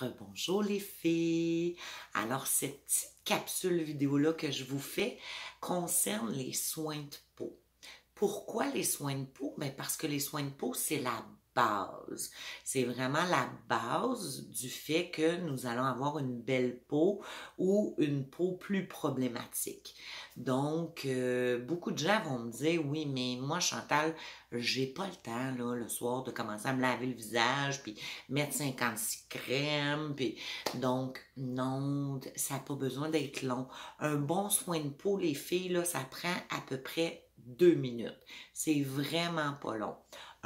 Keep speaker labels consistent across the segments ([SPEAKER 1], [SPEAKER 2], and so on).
[SPEAKER 1] Rebonjour les filles. Alors cette petite capsule vidéo-là que je vous fais concerne les soins de peau. Pourquoi les soins de peau? Ben parce que les soins de peau, c'est la C'est vraiment la base du fait que nous allons avoir une belle peau ou une peau plus problématique. Donc, euh, beaucoup de gens vont me dire, oui, mais moi, Chantal, j'ai pas le temps, là, le soir, de commencer à me laver le visage, puis mettre 56 crèmes, puis donc, non, ça n'a pas besoin d'être long. Un bon soin de peau, les filles, là, ça prend à peu près deux minutes. C'est vraiment pas long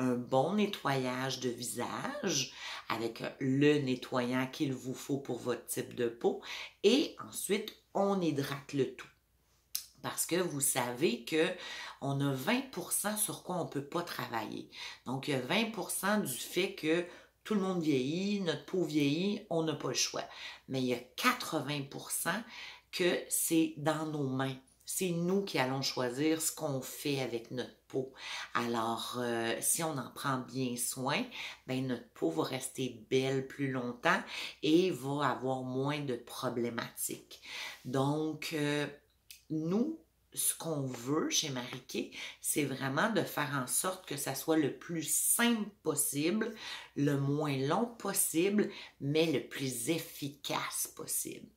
[SPEAKER 1] un bon nettoyage de visage avec le nettoyant qu'il vous faut pour votre type de peau et ensuite on hydrate le tout. Parce que vous savez que on a 20% sur quoi on ne peut pas travailler. Donc, il y a 20% du fait que tout le monde vieillit, notre peau vieillit, on n'a pas le choix. Mais il y a 80% que c'est dans nos mains c'est nous qui allons choisir ce qu'on fait avec notre peau. Alors, euh, si on en prend bien soin, ben notre peau va rester belle plus longtemps et va avoir moins de problématiques. Donc, euh, nous, ce qu'on veut chez Mariquet, c'est vraiment de faire en sorte que ça soit le plus simple possible, le moins long possible, mais le plus efficace possible.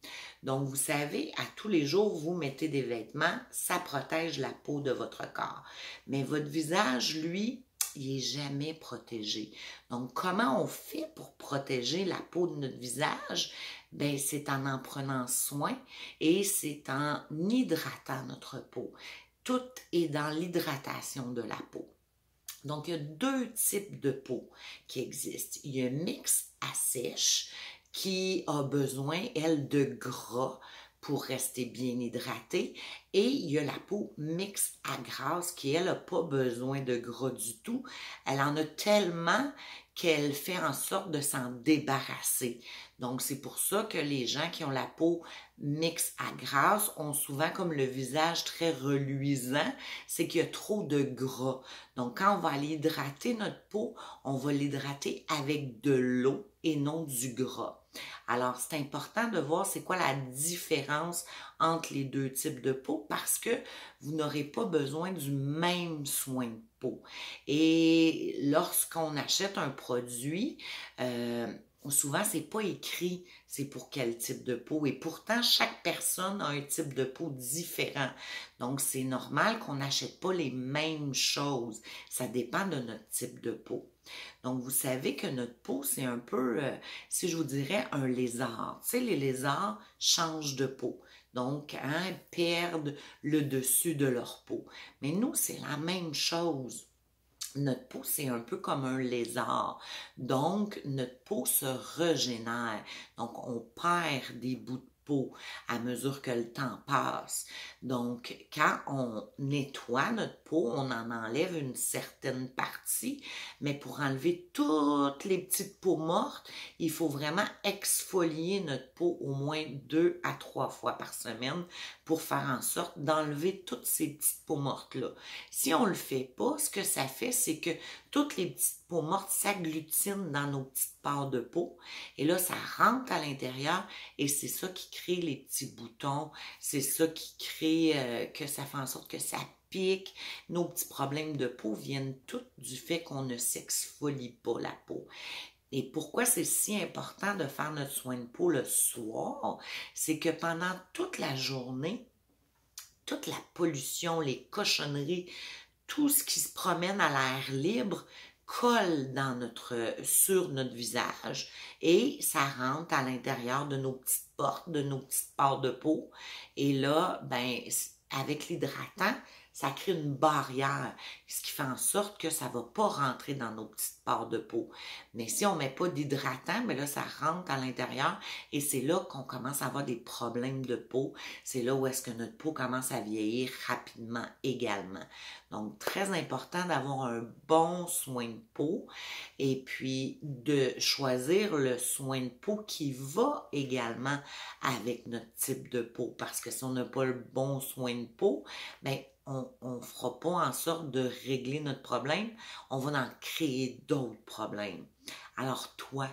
[SPEAKER 1] Donc, vous savez, à tous les jours, vous mettez des vêtements, ça protège la peau de votre corps. Mais votre visage, lui, il n'est jamais protégé. Donc, comment on fait pour protéger la peau de notre visage? Ben, c'est en en prenant soin et c'est en hydratant notre peau. Tout est dans l'hydratation de la peau. Donc, il y a deux types de peau qui existent. Il y a un mix à sèche qui a besoin, elle, de gras pour rester bien hydratée. Et il y a la peau mixte à grasse qui, elle, n'a pas besoin de gras du tout. Elle en a tellement qu'elle fait en sorte de s'en débarrasser. Donc, c'est pour ça que les gens qui ont la peau mixte à grasse ont souvent comme le visage très reluisant, c'est qu'il y a trop de gras. Donc, quand on va aller hydrater notre peau, on va l'hydrater avec de l'eau et non du gras. Alors, c'est important de voir c'est quoi la différence entre les deux types de peau parce que vous n'aurez pas besoin du même soin de peau. Et lorsqu'on achète un produit, euh, souvent c'est pas écrit c'est pour quel type de peau et pourtant chaque personne a un type de peau différent. Donc c'est normal qu'on n'achète pas les mêmes choses. Ça dépend de notre type de peau. Donc vous savez que notre peau c'est un peu euh, si je vous dirais un lézard. Tu sais les lézards changent de peau. Donc, hein, perdent le dessus de leur peau. Mais nous, c'est la même chose notre peau, c'est un peu comme un lézard. Donc, notre peau se régénère. Donc, on perd des bouts de peau à mesure que le temps passe. Donc, quand on nettoie notre peau, on en enlève une certaine partie, mais pour enlever toutes les petites peaux mortes, il faut vraiment exfolier notre peau au moins deux à trois fois par semaine pour faire en sorte d'enlever toutes ces petites peaux mortes-là. Si on le fait pas, ce que ça fait, c'est que toutes les petites peaux mortes s'agglutinent dans nos petites pores de peau et là, ça rentre à l'intérieur et c'est ça qui crée les petits boutons, c'est ça qui crée euh, que ça fait en sorte que ça pique. Nos petits problèmes de peau viennent tous du fait qu'on ne s'exfolie pas la peau. Et pourquoi c'est si important de faire notre soin de peau le soir, c'est que pendant toute la journée, toute la pollution, les cochonneries, tout ce qui se promène à l'air libre colle dans notre, sur notre visage et ça rentre à l'intérieur de nos petites portes, de nos petites pores de peau. Et là, ben, avec l'hydratant, ça crée une barrière, ce qui fait en sorte que ça va pas rentrer dans nos petites pores de peau. Mais si on met pas d'hydratant, mais là, ça rentre à l'intérieur et c'est là qu'on commence à avoir des problèmes de peau. C'est là où est-ce que notre peau commence à vieillir rapidement également. Donc, très important d'avoir un bon soin de peau et puis de choisir le soin de peau qui va également avec notre type de peau. Parce que si on n'a pas le bon soin de peau, ben, on ne fera pas en sorte de régler notre problème, on va en créer d'autres problèmes. Alors toi,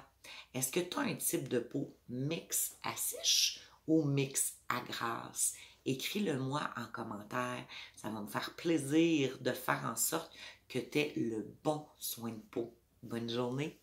[SPEAKER 1] Est-ce que tu as un type de peau mix à sèche ou mix à grasse? Écris-le-moi en commentaire. Ça va me faire plaisir de faire en sorte que tu aies le bon soin de peau. Bonne journée!